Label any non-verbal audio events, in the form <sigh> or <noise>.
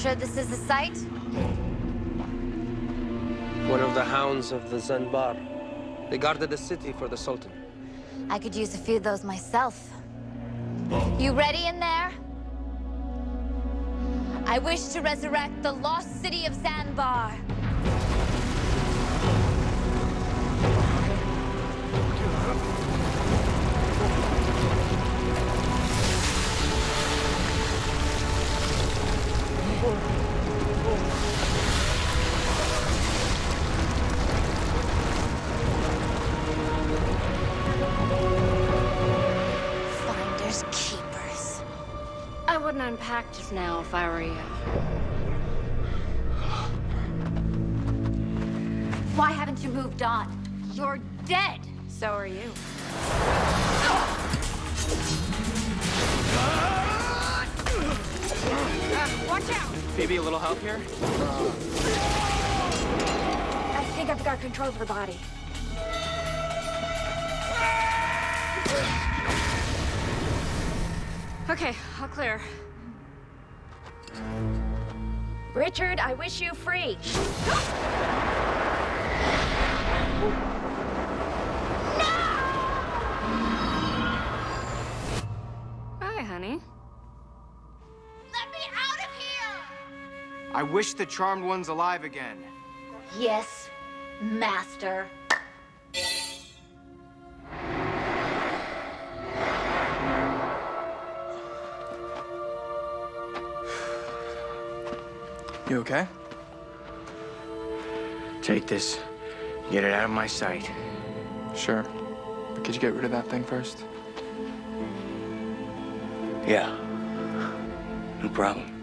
sure this is the site? One of the hounds of the Zanbar. They guarded the city for the Sultan. I could use a few of those myself. You ready in there? I wish to resurrect the lost city of Zanbar. I wouldn't unpack just now if I were you. Why haven't you moved on? You're dead. So are you. Uh, watch out! Maybe a little help here? I think I've got control of her body. Okay, all clear. Richard, I wish you free. <gasps> no! Hi, honey. Let me out of here! I wish the Charmed One's alive again. Yes, master. You okay? Take this. Get it out of my sight. Sure. But could you get rid of that thing first? Yeah. No problem.